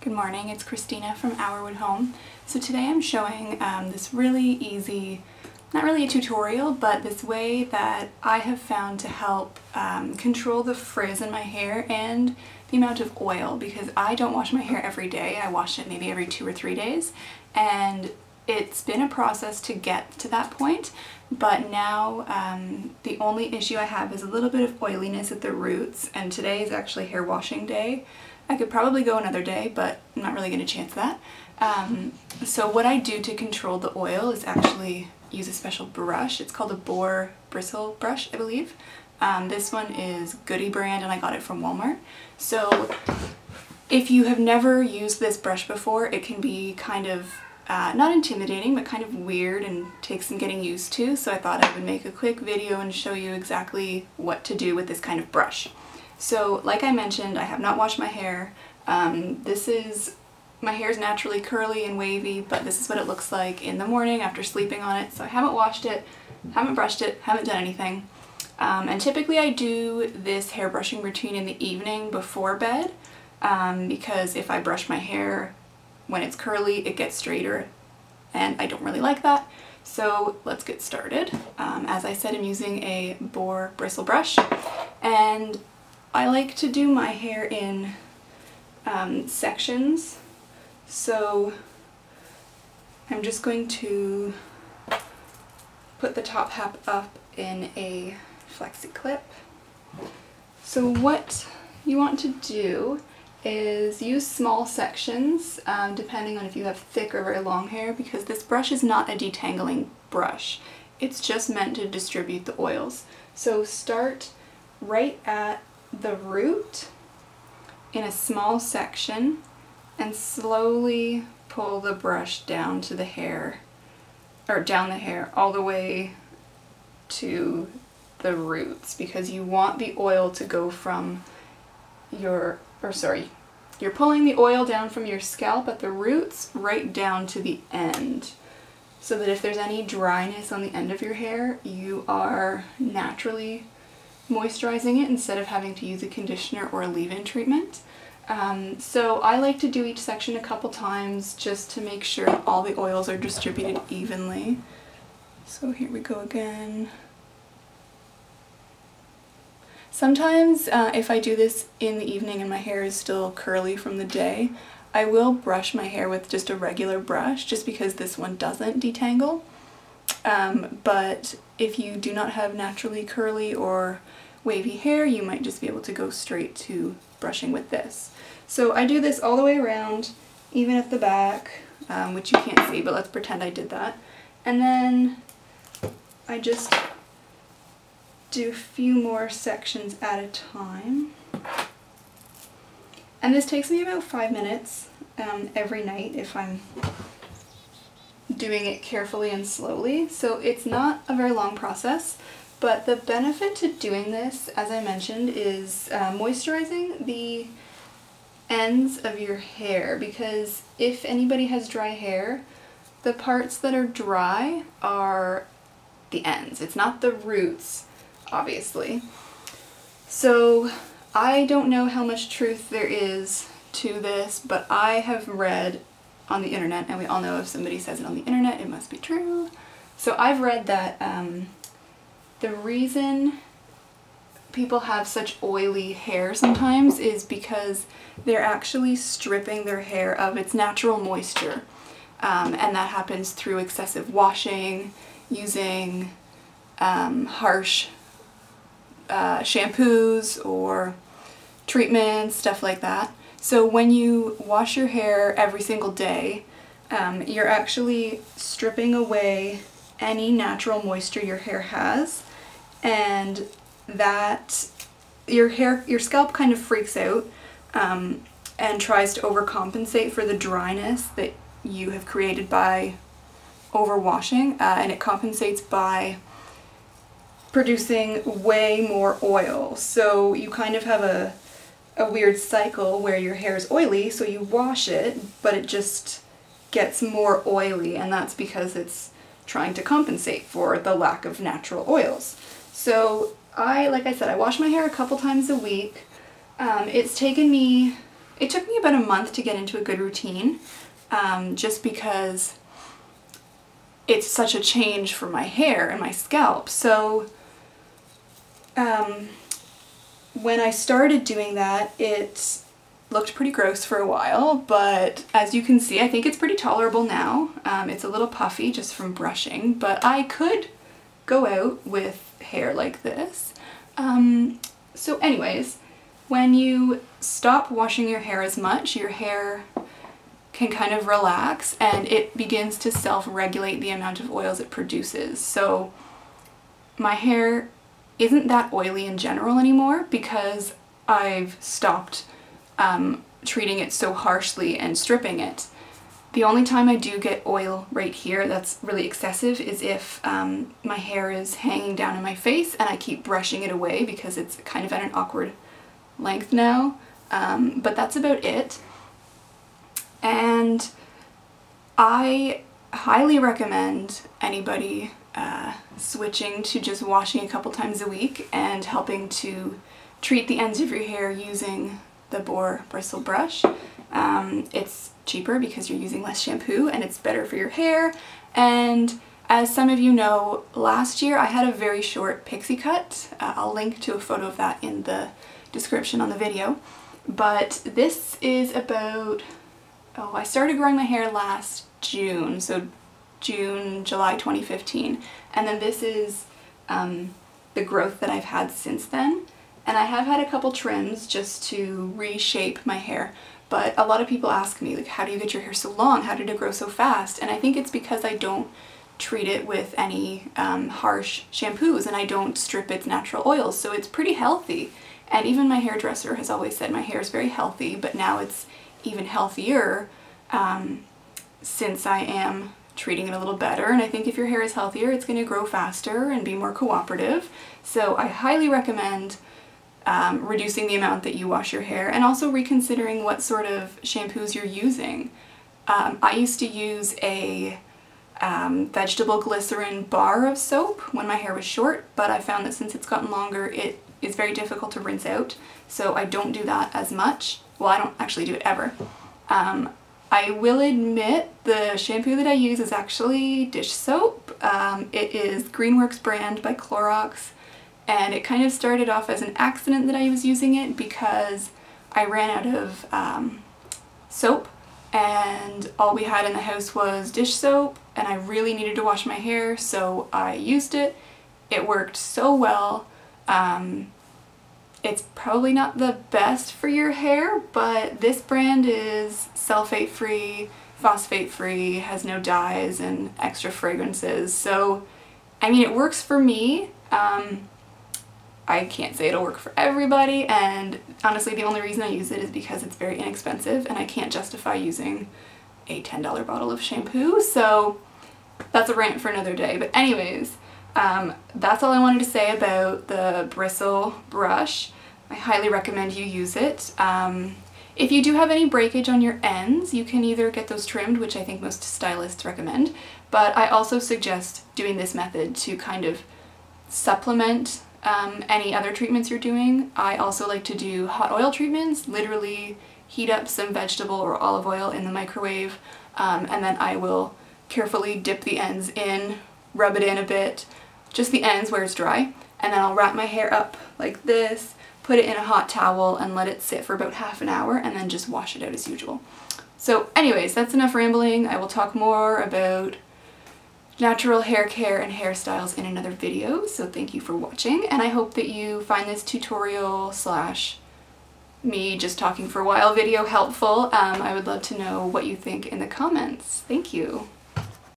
Good morning, it's Christina from Our Wood Home. So today I'm showing um, this really easy, not really a tutorial, but this way that I have found to help um, control the frizz in my hair and the amount of oil because I don't wash my hair every day. I wash it maybe every two or three days and it's been a process to get to that point but now um, the only issue I have is a little bit of oiliness at the roots and today is actually hair washing day. I could probably go another day but I'm not really going to chance that. Um, so what I do to control the oil is actually use a special brush. It's called a boar bristle brush I believe. Um, this one is Goody brand and I got it from Walmart. So if you have never used this brush before it can be kind of uh, not intimidating, but kind of weird and takes some getting used to, so I thought I would make a quick video and show you exactly what to do with this kind of brush. So like I mentioned, I have not washed my hair. Um, this is, my hair is naturally curly and wavy, but this is what it looks like in the morning after sleeping on it, so I haven't washed it, haven't brushed it, haven't done anything. Um, and typically I do this hair brushing routine in the evening before bed um, because if I brush my hair when it's curly it gets straighter and I don't really like that. So let's get started. Um, as I said I'm using a boar bristle brush and I like to do my hair in um, sections so I'm just going to put the top half up in a flexi clip. So what you want to do is use small sections um, depending on if you have thick or very long hair because this brush is not a detangling brush. It's just meant to distribute the oils. So start right at the root in a small section and slowly pull the brush down to the hair or down the hair all the way to the roots because you want the oil to go from your or sorry, you're pulling the oil down from your scalp at the roots right down to the end so that if there's any dryness on the end of your hair, you are naturally moisturizing it instead of having to use a conditioner or a leave-in treatment. Um, so I like to do each section a couple times just to make sure all the oils are distributed evenly. So here we go again. Sometimes uh, if I do this in the evening and my hair is still curly from the day, I will brush my hair with just a regular brush just because this one doesn't detangle. Um, but if you do not have naturally curly or wavy hair, you might just be able to go straight to brushing with this. So I do this all the way around, even at the back, um, which you can't see, but let's pretend I did that. And then I just do a few more sections at a time. And this takes me about five minutes um, every night if I'm doing it carefully and slowly. So it's not a very long process, but the benefit to doing this, as I mentioned, is uh, moisturizing the ends of your hair because if anybody has dry hair, the parts that are dry are the ends. It's not the roots obviously. So I don't know how much truth there is to this, but I have read on the internet, and we all know if somebody says it on the internet, it must be true. So I've read that um, the reason people have such oily hair sometimes is because they're actually stripping their hair of its natural moisture. Um, and that happens through excessive washing, using um, harsh uh, shampoos or treatments, stuff like that. So when you wash your hair every single day, um, you're actually stripping away any natural moisture your hair has and that your hair, your scalp kind of freaks out um, and tries to overcompensate for the dryness that you have created by overwashing uh, and it compensates by producing way more oil. So you kind of have a, a weird cycle where your hair is oily, so you wash it, but it just gets more oily, and that's because it's trying to compensate for the lack of natural oils. So I, like I said, I wash my hair a couple times a week. Um, it's taken me it took me about a month to get into a good routine um, just because it's such a change for my hair and my scalp. So um, when I started doing that, it looked pretty gross for a while, but as you can see, I think it's pretty tolerable now. Um, it's a little puffy just from brushing, but I could go out with hair like this. Um, so anyways, when you stop washing your hair as much, your hair can kind of relax and it begins to self-regulate the amount of oils it produces. So my hair isn't that oily in general anymore because I've stopped um, treating it so harshly and stripping it. The only time I do get oil right here that's really excessive is if um, my hair is hanging down in my face and I keep brushing it away because it's kind of at an awkward length now. Um, but that's about it. And I highly recommend anybody uh, switching to just washing a couple times a week and helping to treat the ends of your hair using the Boar bristle brush. Um, it's cheaper because you're using less shampoo and it's better for your hair and as some of you know, last year I had a very short pixie cut. Uh, I'll link to a photo of that in the description on the video. But this is about, oh, I started growing my hair last June, so June, July 2015. And then this is um, the growth that I've had since then. And I have had a couple trims just to reshape my hair. But a lot of people ask me, like, how do you get your hair so long? How did it grow so fast? And I think it's because I don't treat it with any um, harsh shampoos and I don't strip its natural oils. So it's pretty healthy. And even my hairdresser has always said my hair is very healthy, but now it's even healthier um, since I am treating it a little better. And I think if your hair is healthier, it's going to grow faster and be more cooperative. So I highly recommend um, reducing the amount that you wash your hair and also reconsidering what sort of shampoos you're using. Um, I used to use a um, vegetable glycerin bar of soap when my hair was short, but I found that since it's gotten longer, it is very difficult to rinse out, so I don't do that as much. Well, I don't actually do it ever. Um, I will admit the shampoo that I use is actually dish soap. Um, it is Greenworks brand by Clorox and it kind of started off as an accident that I was using it because I ran out of um, soap and all we had in the house was dish soap and I really needed to wash my hair so I used it. It worked so well. Um, it's probably not the best for your hair, but this brand is sulfate free, phosphate free, has no dyes and extra fragrances. So, I mean, it works for me. Um, I can't say it'll work for everybody, and honestly, the only reason I use it is because it's very inexpensive and I can't justify using a $10 bottle of shampoo, so that's a rant for another day. But anyways, um, that's all I wanted to say about the bristle brush. I highly recommend you use it. Um, if you do have any breakage on your ends, you can either get those trimmed, which I think most stylists recommend, but I also suggest doing this method to kind of supplement um, any other treatments you're doing. I also like to do hot oil treatments, literally heat up some vegetable or olive oil in the microwave, um, and then I will carefully dip the ends in, rub it in a bit, just the ends where it's dry, and then I'll wrap my hair up like this, put it in a hot towel and let it sit for about half an hour and then just wash it out as usual. So anyways, that's enough rambling. I will talk more about natural hair care and hairstyles in another video, so thank you for watching, and I hope that you find this tutorial slash me just talking for a while video helpful. Um, I would love to know what you think in the comments. Thank you.